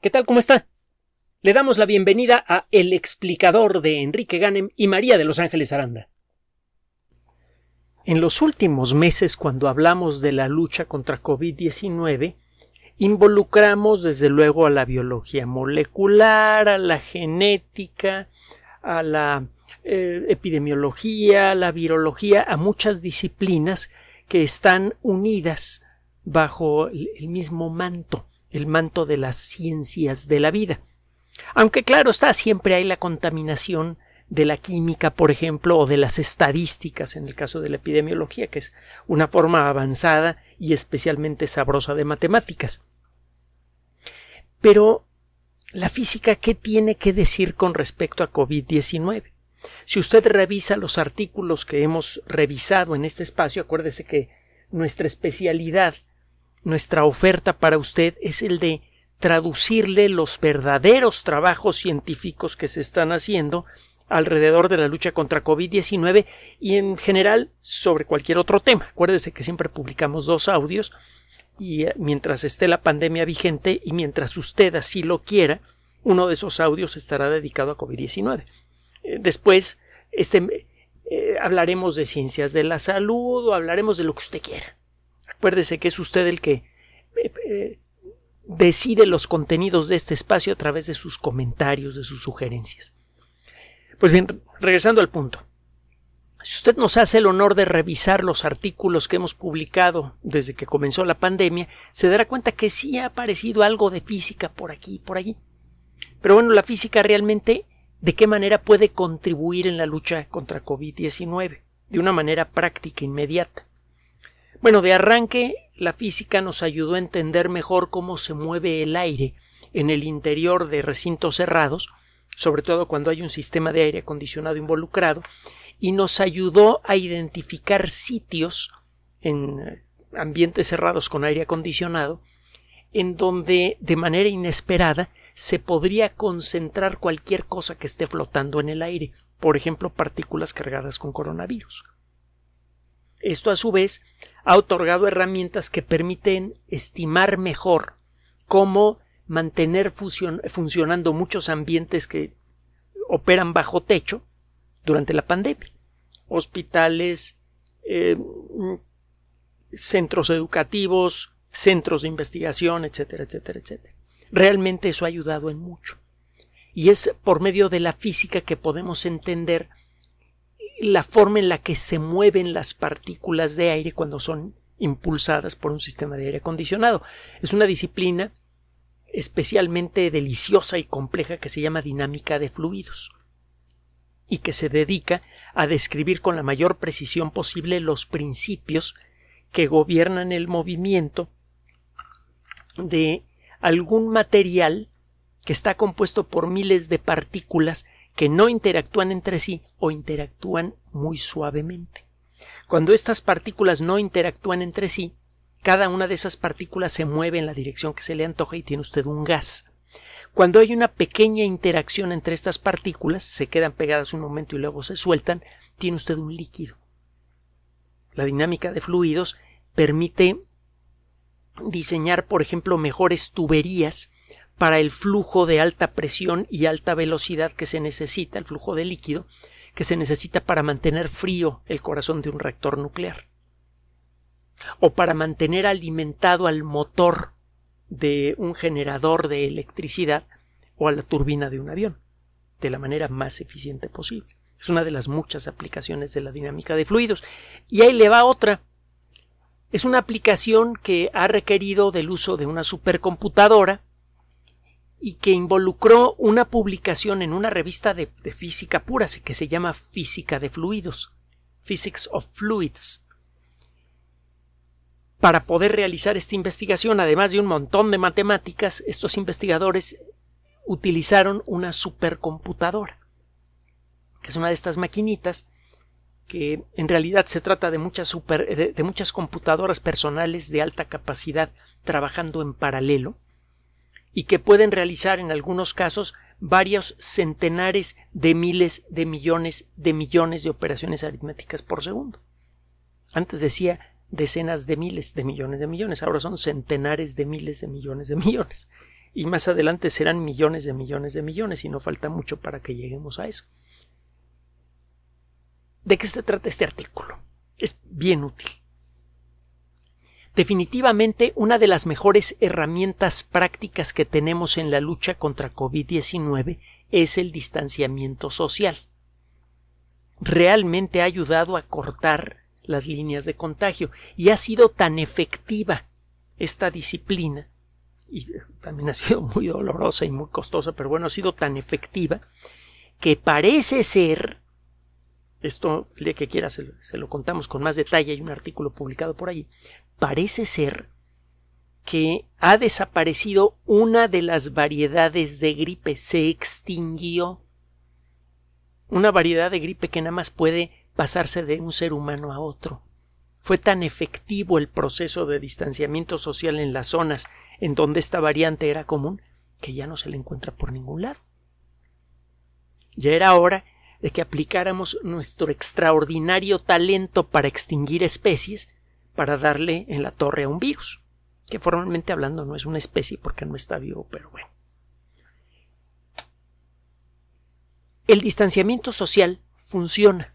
¿Qué tal? ¿Cómo está? Le damos la bienvenida a El explicador de Enrique Ganem y María de Los Ángeles Aranda. En los últimos meses, cuando hablamos de la lucha contra COVID-19, involucramos desde luego a la biología molecular, a la genética, a la eh, epidemiología, a la virología, a muchas disciplinas que están unidas bajo el mismo manto, el manto de las ciencias de la vida. Aunque claro está, siempre hay la contaminación de la química, por ejemplo, o de las estadísticas en el caso de la epidemiología, que es una forma avanzada y especialmente sabrosa de matemáticas. Pero la física, ¿qué tiene que decir con respecto a COVID-19? Si usted revisa los artículos que hemos revisado en este espacio, acuérdese que nuestra especialidad, nuestra oferta para usted es el de traducirle los verdaderos trabajos científicos que se están haciendo alrededor de la lucha contra COVID-19 y en general sobre cualquier otro tema. Acuérdese que siempre publicamos dos audios y eh, mientras esté la pandemia vigente y mientras usted así lo quiera, uno de esos audios estará dedicado a COVID-19. Eh, después este, eh, hablaremos de ciencias de la salud o hablaremos de lo que usted quiera. Acuérdese que es usted el que decide los contenidos de este espacio a través de sus comentarios, de sus sugerencias. Pues bien, regresando al punto. Si usted nos hace el honor de revisar los artículos que hemos publicado desde que comenzó la pandemia, se dará cuenta que sí ha aparecido algo de física por aquí y por allí. Pero bueno, la física realmente, ¿de qué manera puede contribuir en la lucha contra COVID-19? De una manera práctica, inmediata. Bueno, de arranque, la física nos ayudó a entender mejor cómo se mueve el aire en el interior de recintos cerrados, sobre todo cuando hay un sistema de aire acondicionado involucrado, y nos ayudó a identificar sitios en ambientes cerrados con aire acondicionado en donde de manera inesperada se podría concentrar cualquier cosa que esté flotando en el aire, por ejemplo partículas cargadas con coronavirus. Esto a su vez ha otorgado herramientas que permiten estimar mejor cómo mantener funcionando muchos ambientes que operan bajo techo durante la pandemia. Hospitales, eh, centros educativos, centros de investigación, etcétera, etcétera, etcétera. Realmente eso ha ayudado en mucho. Y es por medio de la física que podemos entender la forma en la que se mueven las partículas de aire cuando son impulsadas por un sistema de aire acondicionado. Es una disciplina especialmente deliciosa y compleja que se llama dinámica de fluidos y que se dedica a describir con la mayor precisión posible los principios que gobiernan el movimiento de algún material que está compuesto por miles de partículas que no interactúan entre sí o interactúan muy suavemente. Cuando estas partículas no interactúan entre sí, cada una de esas partículas se mueve en la dirección que se le antoja y tiene usted un gas. Cuando hay una pequeña interacción entre estas partículas, se quedan pegadas un momento y luego se sueltan, tiene usted un líquido. La dinámica de fluidos permite diseñar, por ejemplo, mejores tuberías para el flujo de alta presión y alta velocidad que se necesita, el flujo de líquido, que se necesita para mantener frío el corazón de un reactor nuclear o para mantener alimentado al motor de un generador de electricidad o a la turbina de un avión de la manera más eficiente posible. Es una de las muchas aplicaciones de la dinámica de fluidos. Y ahí le va otra. Es una aplicación que ha requerido del uso de una supercomputadora y que involucró una publicación en una revista de, física pura que se llama Física de Fluidos, Physics of Fluids para poder realizar esta investigación, además de un montón de matemáticas, estos investigadores utilizaron una supercomputadora, que es una de estas maquinitas que en realidad se trata de muchas, super, de, muchas computadoras personales de alta capacidad trabajando en paralelo y que pueden realizar en algunos casos varios centenares de miles de millones de millones de operaciones aritméticas por segundo. Antes decía decenas de miles de millones de millones, ahora son centenares de miles de millones de millones. y más adelante serán millones de millones de millones y no falta mucho para que lleguemos a eso. ¿De qué se trata este artículo? Es bien útil. Definitivamente una de las mejores herramientas prácticas que tenemos en la lucha contra COVID-19 es el distanciamiento social. Realmente ha ayudado a cortar las líneas de contagio y ha sido tan efectiva esta disciplina y también ha sido muy dolorosa y muy costosa, pero bueno, ha sido tan efectiva que parece ser esto, el día que quiera se, se, lo contamos con más detalle, hay un artículo publicado por ahí, parece ser que ha desaparecido una de las variedades de gripe, se extinguió. Una variedad de gripe que nada más puede pasarse de un ser humano a otro. Fue tan efectivo el proceso de distanciamiento social en las zonas en donde esta variante era común que ya no se le encuentra por ningún lado. Ya era hora de que aplicáramos nuestro extraordinario talento para extinguir especies para darle en la torre a un virus, que formalmente hablando no es una especie porque no está vivo, pero bueno. El distanciamiento social funciona,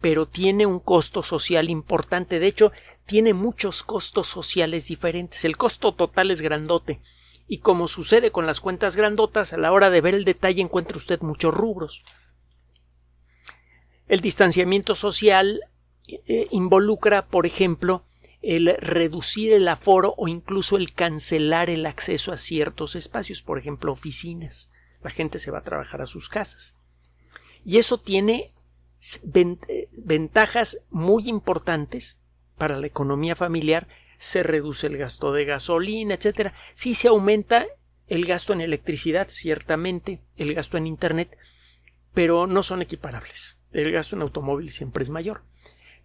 pero tiene un costo social importante. De hecho, tiene muchos costos sociales diferentes. El costo total es grandote. Y como sucede con las cuentas grandotas, a la hora de ver el detalle encuentra usted muchos rubros. El distanciamiento social eh, involucra, por ejemplo, el reducir el aforo o incluso el cancelar el acceso a ciertos espacios, por ejemplo, oficinas. La gente se va a trabajar a sus casas. Y eso tiene eh, ventajas muy importantes para la economía familiar. Se reduce el gasto de gasolina, etcétera. Sí se aumenta el gasto en electricidad, ciertamente, el gasto en Internet, pero no son equiparables. El gasto en automóvil siempre es mayor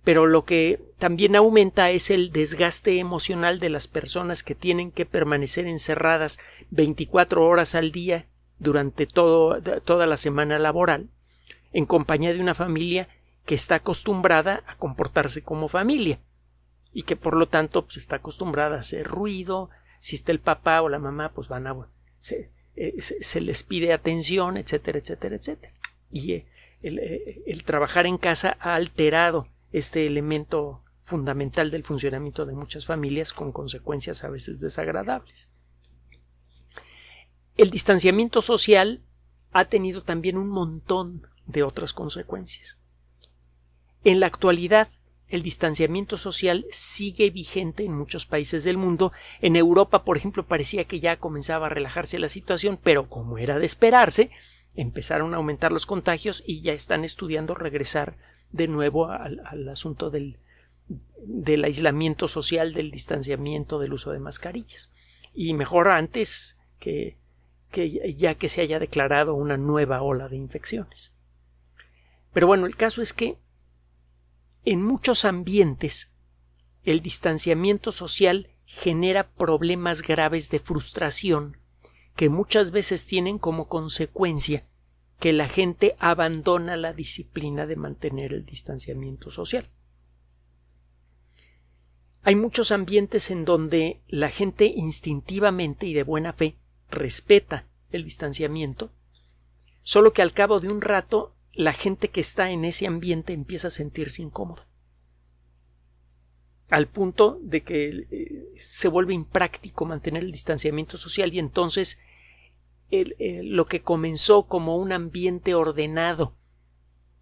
pero lo que también aumenta es el desgaste emocional de las personas que tienen que permanecer encerradas 24 horas al día durante todo, toda la semana laboral en compañía de una familia que está acostumbrada a comportarse como familia y que por lo tanto pues, está acostumbrada a hacer ruido. Si está el papá o la mamá pues van a se, eh, se, les pide atención etcétera etcétera etcétera. Y eh, eh, el trabajar en casa ha alterado este elemento fundamental del funcionamiento de muchas familias con consecuencias a veces desagradables. El distanciamiento social ha tenido también un montón de otras consecuencias. En la actualidad, el distanciamiento social sigue vigente en muchos países del mundo. En Europa, por ejemplo, parecía que ya comenzaba a relajarse la situación, pero como era de esperarse, empezaron a aumentar los contagios y ya están estudiando regresar de nuevo al, asunto del, del aislamiento social, del distanciamiento, del uso de mascarillas. Y mejor antes que, que ya que se haya declarado una nueva ola de infecciones. Pero bueno, el caso es que en muchos ambientes el distanciamiento social genera problemas graves de frustración que muchas veces tienen como consecuencia que la gente abandona la disciplina de mantener el distanciamiento social. Hay muchos ambientes en donde la gente instintivamente y de buena fe respeta el distanciamiento, solo que al cabo de un rato la gente que está en ese ambiente empieza a sentirse incómoda, al punto de que eh, se vuelve impráctico mantener el distanciamiento social y entonces lo que comenzó como un ambiente ordenado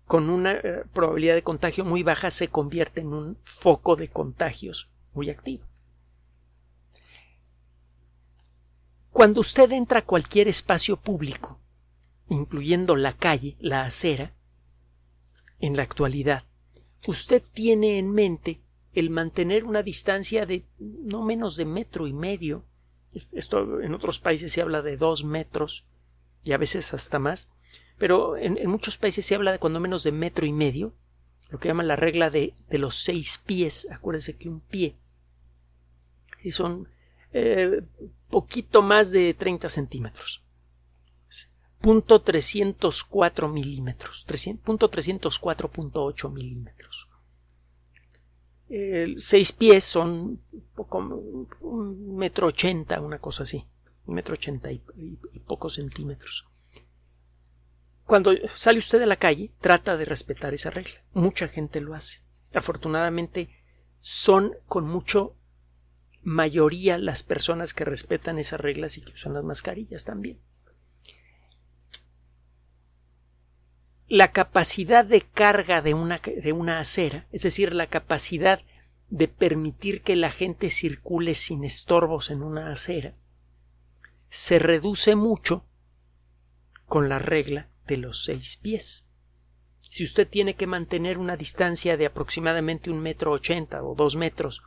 con una eh, probabilidad de contagio muy baja se convierte en un foco de contagios muy activo. Cuando usted entra a cualquier espacio público, incluyendo la calle, la acera, en la actualidad, usted tiene en mente el mantener una distancia de no menos de metro y medio esto en otros países se habla de dos metros y a veces hasta más, pero en, muchos países se habla de cuando menos de metro y medio, lo que llaman la regla de, los seis pies. Acuérdense que un pie y son eh, poquito más de 30 centímetros. Punto 304 milímetros. Punto 304.8 milímetros seis pies son poco, un metro ochenta, una cosa así. un metro ochenta y, pocos centímetros. Cuando sale usted de la calle, trata de respetar esa regla. Mucha gente lo hace. Afortunadamente, son con mucho mayoría las personas que respetan esas reglas y que usan las mascarillas también. La capacidad de carga de una, de una acera, es decir, la capacidad de permitir que la gente circule sin estorbos en una acera, se reduce mucho con la regla de los seis pies. Si usted tiene que mantener una distancia de aproximadamente un metro ochenta o dos metros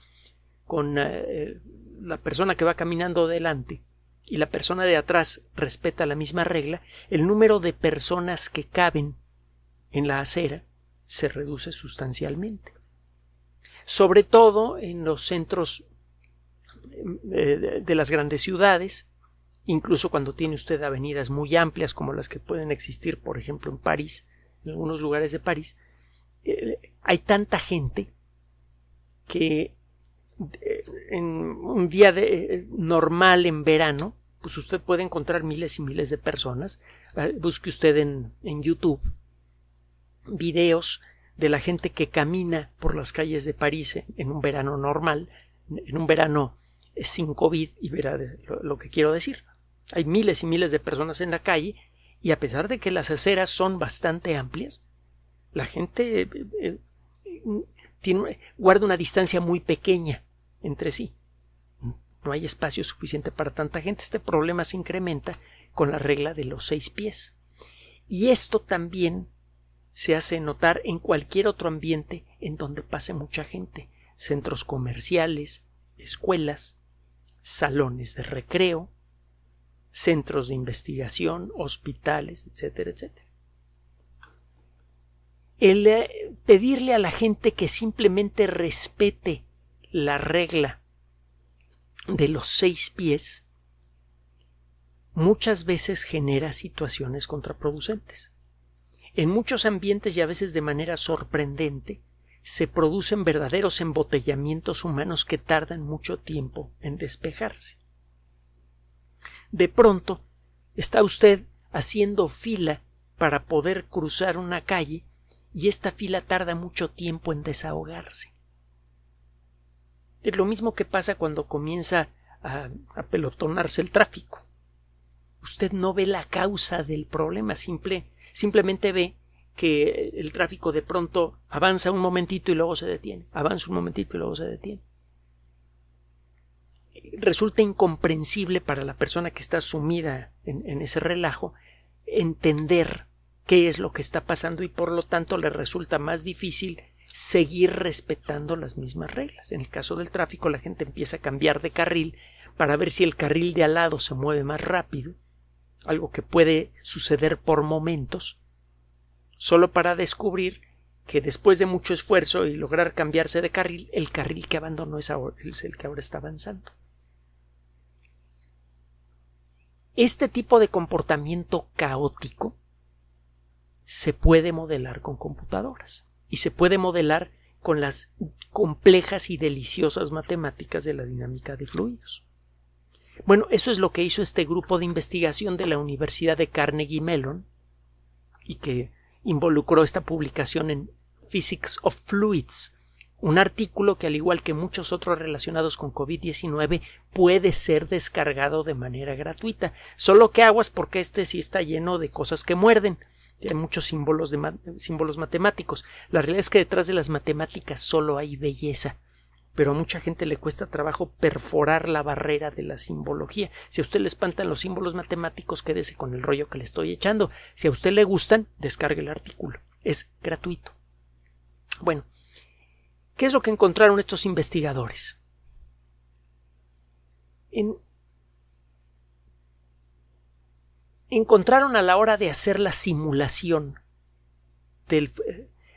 con eh, la persona que va caminando delante y la persona de atrás respeta la misma regla, el número de personas que caben en la acera se reduce sustancialmente. Sobre todo en los centros eh, de las grandes ciudades, incluso cuando tiene usted avenidas muy amplias como las que pueden existir, por ejemplo, en París, en algunos lugares de París, eh, hay tanta gente que eh, en un día eh, normal en verano, pues usted puede encontrar miles y miles de personas. Busque usted en, en YouTube videos de la gente que camina por las calles de París en un verano normal, en un verano sin COVID, y verá lo que quiero decir. Hay miles y miles de personas en la calle y a pesar de que las aceras son bastante amplias, la gente eh, eh, tiene, guarda una distancia muy pequeña entre sí. No hay espacio suficiente para tanta gente. Este problema se incrementa con la regla de los seis pies. Y esto también se hace notar en cualquier otro ambiente en donde pase mucha gente. Centros comerciales, escuelas, salones de recreo, centros de investigación, hospitales, etcétera, etcétera. El eh, pedirle a la gente que simplemente respete la regla de los seis pies muchas veces genera situaciones contraproducentes. En muchos ambientes y a veces de manera sorprendente se producen verdaderos embotellamientos humanos que tardan mucho tiempo en despejarse. De pronto está usted haciendo fila para poder cruzar una calle y esta fila tarda mucho tiempo en desahogarse. Es lo mismo que pasa cuando comienza a, pelotonarse el tráfico. Usted no ve la causa del problema, simple, simplemente ve que el tráfico de pronto avanza un momentito y luego se detiene, avanza un momentito y luego se detiene resulta incomprensible para la persona que está sumida en, ese relajo entender qué es lo que está pasando y por lo tanto le resulta más difícil seguir respetando las mismas reglas. En el caso del tráfico la gente empieza a cambiar de carril para ver si el carril de al lado se mueve más rápido, algo que puede suceder por momentos, solo para descubrir que después de mucho esfuerzo y lograr cambiarse de carril, el carril que abandonó es, es el que ahora está avanzando. Este tipo de comportamiento caótico se puede modelar con computadoras y se puede modelar con las complejas y deliciosas matemáticas de la dinámica de fluidos. Bueno, eso es lo que hizo este grupo de investigación de la Universidad de Carnegie Mellon y que involucró esta publicación en Physics of Fluids, un artículo que al igual que muchos otros relacionados con COVID-19 puede ser descargado de manera gratuita. Solo que aguas porque este sí está lleno de cosas que muerden. Tiene muchos símbolos, símbolos matemáticos. La realidad es que detrás de las matemáticas solo hay belleza. Pero a mucha gente le cuesta trabajo perforar la barrera de la simbología. Si a usted le espantan los símbolos matemáticos, quédese con el rollo que le estoy echando. Si a usted le gustan, descargue el artículo. Es gratuito. Bueno, ¿Qué es lo que encontraron estos investigadores? encontraron a la hora de hacer la simulación del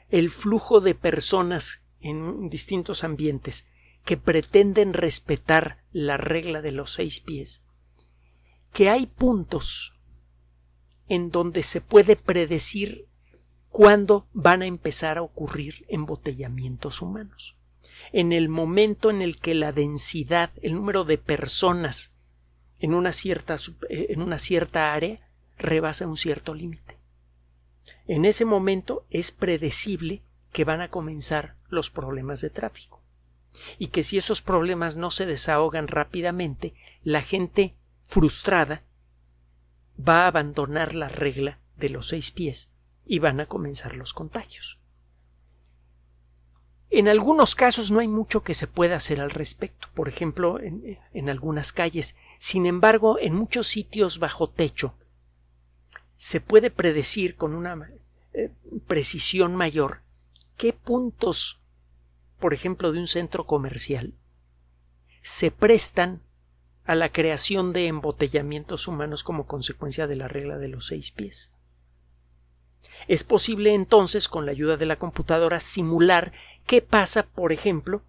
el flujo de personas en distintos ambientes que pretenden respetar la regla de los seis pies, que hay puntos en donde se puede predecir cuándo van a empezar a ocurrir embotellamientos humanos. En el momento en el que la densidad, el número de personas en una cierta, eh, en una cierta área rebasa un cierto límite. En ese momento es predecible que van a comenzar los problemas de tráfico y que si esos problemas no se desahogan rápidamente, la gente frustrada va a abandonar la regla de los seis pies y van a comenzar los contagios. En algunos casos no hay mucho que se pueda hacer al respecto, por ejemplo, en, algunas calles. Sin embargo, en muchos sitios bajo techo se puede predecir con una eh, precisión mayor qué puntos, por ejemplo, de un centro comercial se prestan a la creación de embotellamientos humanos como consecuencia de la regla de los seis pies. Es posible entonces, con la ayuda de la computadora, simular qué pasa, por ejemplo,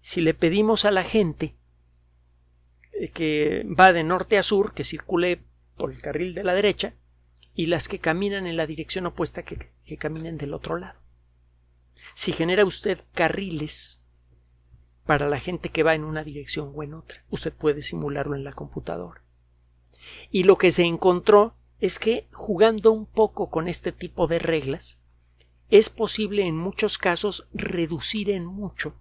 si le pedimos a la gente eh, que va de norte a sur que circule por el carril de la derecha y las que caminan en la dirección opuesta que, que caminen del otro lado. Si genera usted carriles para la gente que va en una dirección o en otra, usted puede simularlo en la computadora. Y lo que se encontró es que jugando un poco con este tipo de reglas, es posible en muchos casos reducir en mucho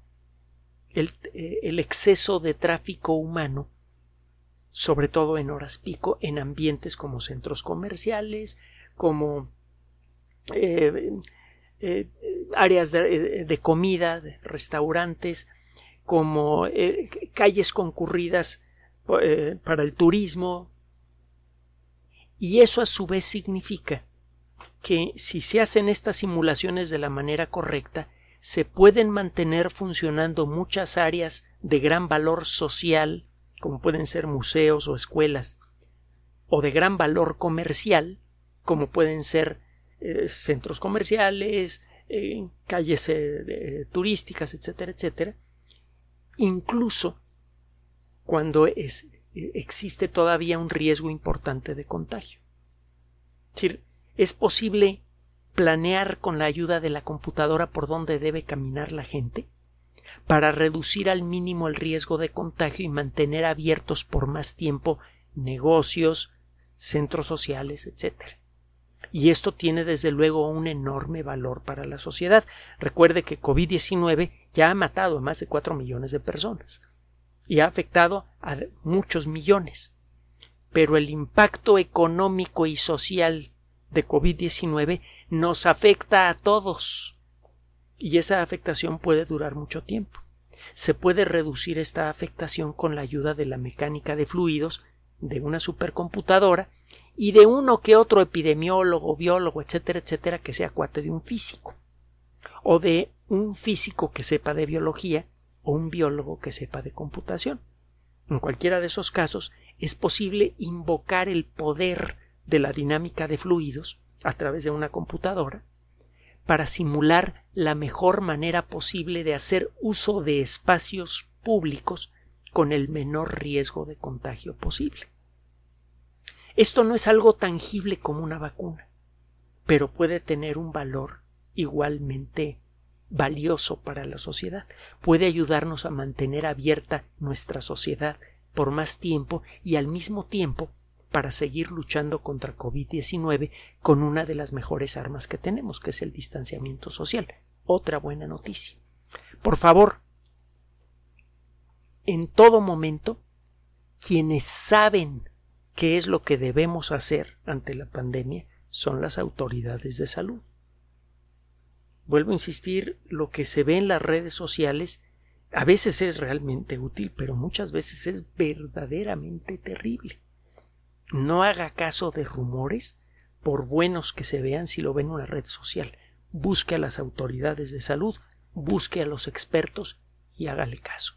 el, eh, exceso de tráfico humano, sobre todo en horas pico, en ambientes como centros comerciales, como eh, eh, áreas de, de, comida, de restaurantes, como calles concurridas para el turismo, y eso a su vez significa que si se hacen estas simulaciones de la manera correcta, se pueden mantener funcionando muchas áreas de gran valor social, como pueden ser museos o escuelas, o de gran valor comercial, como pueden ser eh, centros comerciales, eh, calles eh, turísticas, etcétera, etcétera, incluso cuando es, existe todavía un riesgo importante de contagio. Es decir, es posible planear con la ayuda de la computadora por dónde debe caminar la gente para reducir al mínimo el riesgo de contagio y mantener abiertos por más tiempo negocios, centros sociales, etc. Y esto tiene desde luego un enorme valor para la sociedad. Recuerde que COVID-19 ya ha matado a más de cuatro millones de personas y ha afectado a muchos millones. Pero el impacto económico y social de COVID-19 nos afecta a todos y esa afectación puede durar mucho tiempo. Se puede reducir esta afectación con la ayuda de la mecánica de fluidos, de una supercomputadora y de uno que otro epidemiólogo, biólogo, etcétera, etcétera, que sea cuate de un físico, o de un físico que sepa de biología o un biólogo que sepa de computación. En cualquiera de esos casos es posible invocar el poder de la dinámica de fluidos a través de una computadora para simular la mejor manera posible de hacer uso de espacios públicos con el menor riesgo de contagio posible. Esto no es algo tangible como una vacuna, pero puede tener un valor igualmente valioso para la sociedad, puede ayudarnos a mantener abierta nuestra sociedad por más tiempo y al mismo tiempo para seguir luchando contra COVID-19 con una de las mejores armas que tenemos, que es el distanciamiento social. Otra buena noticia. Por favor, en todo momento, quienes saben qué es lo que debemos hacer ante la pandemia son las autoridades de salud. Vuelvo a insistir, lo que se ve en las redes sociales a veces es realmente útil, pero muchas veces es verdaderamente terrible. No haga caso de rumores, por buenos que se vean si lo ven en una red social. Busque a las autoridades de salud, busque a los expertos y hágale caso.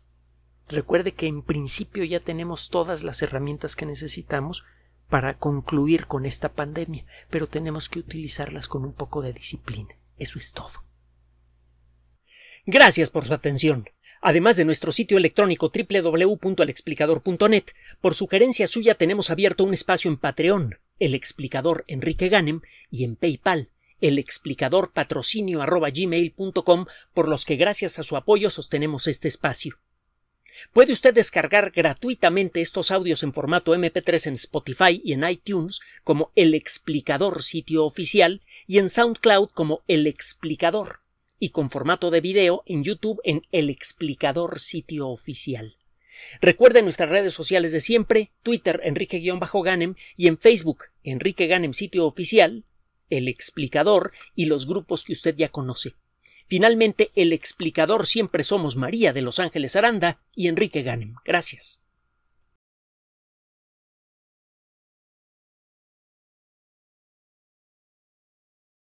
Recuerde que en principio ya tenemos todas las herramientas que necesitamos para concluir con esta pandemia, pero tenemos que utilizarlas con un poco de disciplina. Eso es todo. Gracias por su atención. Además de nuestro sitio electrónico www.alexplicador.net, por sugerencia suya tenemos abierto un espacio en Patreon, el explicador Enrique Ganem, y en PayPal, el explicador patrocinio por los que gracias a su apoyo sostenemos este espacio. Puede usted descargar gratuitamente estos audios en formato MP3 en Spotify y en iTunes como El Explicador sitio oficial y en SoundCloud como El Explicador y con formato de video en YouTube en El Explicador sitio oficial. Recuerde nuestras redes sociales de siempre, Twitter Enrique-Ganem y en Facebook Enrique Ganem sitio oficial, El Explicador y los grupos que usted ya conoce. Finalmente, el explicador siempre somos María de Los Ángeles Aranda y Enrique Ganem. Gracias.